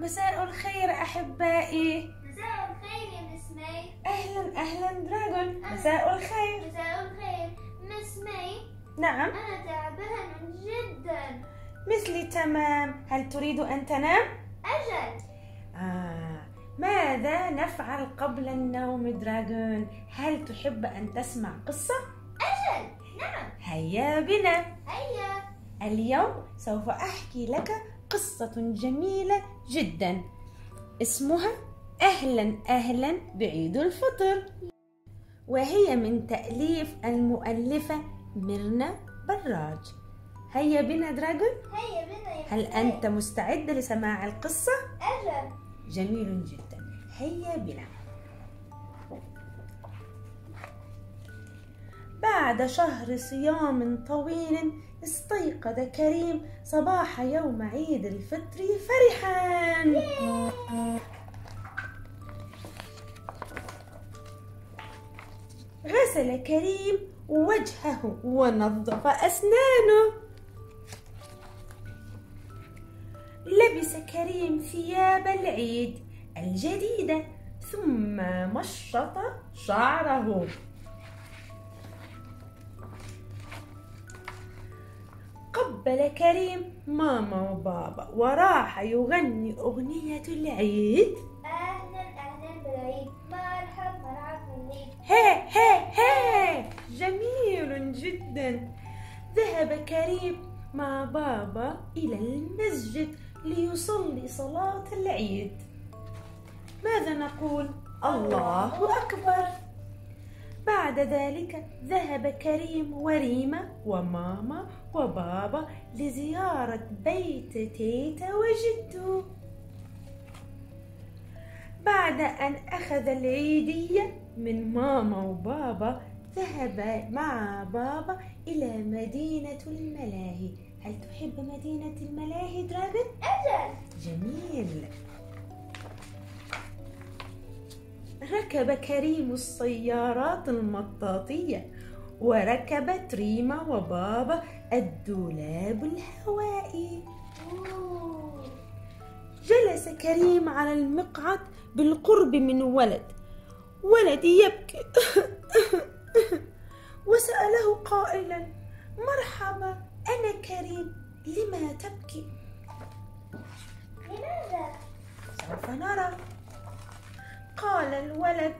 مساء الخير أحبائي. مساء الخير يا Miss مي أهلا أهلا دراجون. مساء الخير. مساء الخير. Miss مي نعم. أنا تعبان جدا. مثلي تماما. هل تريد أن تنام؟ أجل. آه. ماذا نفعل قبل النوم دراجون؟ هل تحب أن تسمع قصة؟ أجل. نعم. هيا بنا. هيا. اليوم سوف أحكي لك قصة جميلة جدا. اسمها أهلا أهلا بعيد الفطر. وهي من تأليف المؤلفة ميرنا براج. هيا بنا دراجون. هيا بنا يا هل. أنت مستعد لسماع القصة؟ أجل جميل جدا. هيا بنا. بعد شهر صيام طويل استيقظ كريم صباح يوم عيد الفطر فرحا. غسل كريم وجهه ونظف أسنانه. لبس كريم ثياب العيد الجديدة ثم مشط شعره. قبل كريم ماما وبابا وراح يغني أغنية العيد. أهلا أهلا بالعيد مرحب مرحب بالعيد. هي هي هي. جميل جدا. ذهب كريم مع بابا إلى المسجد ليصلي صلاة العيد. ماذا نقول؟ الله أكبر. بعد ذلك ذهب كريم وريمة وماما وبابا لزيارة بيت تيتا وجدو بعد أن أخذ العيدية من ماما وبابا ذهب مع بابا إلى مدينة الملاهي. هل تحب مدينة الملاهي دراجون؟ أجل. جميل. ركب كريم السيارات المطاطية وركبت ريما وبابا الدولاب الهوائي. جلس كريم على المقعد بالقرب من ولد ولد يبكي وسأله قائلا مرحبا أنا كريم لما تبكي لماذا؟ سوف نرى قال الولد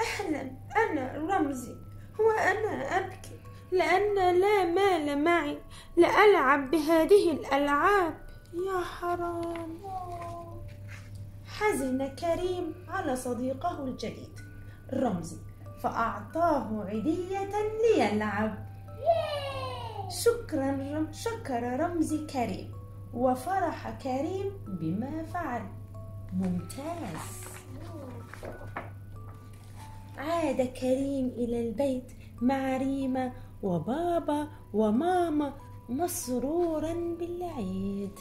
أهلا أنا رمزي وأنا أبكي لأن لا مال معي لألعب بهذه الألعاب يا حرام. حزن كريم على صديقه الجديد رمزي فأعطاه عيدية ليلعب. شكرا شكر رمزي كريم وفرح كريم بما فعل ممتاز. عاد كريم إلى البيت مع ريما وبابا وماما مسرورا بالعيد.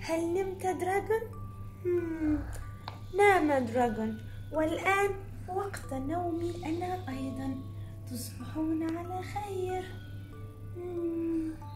هل نمت دراجون؟ نام دراجون. والآن وقت نومي أنا أيضا. تصبحون على خير. مم.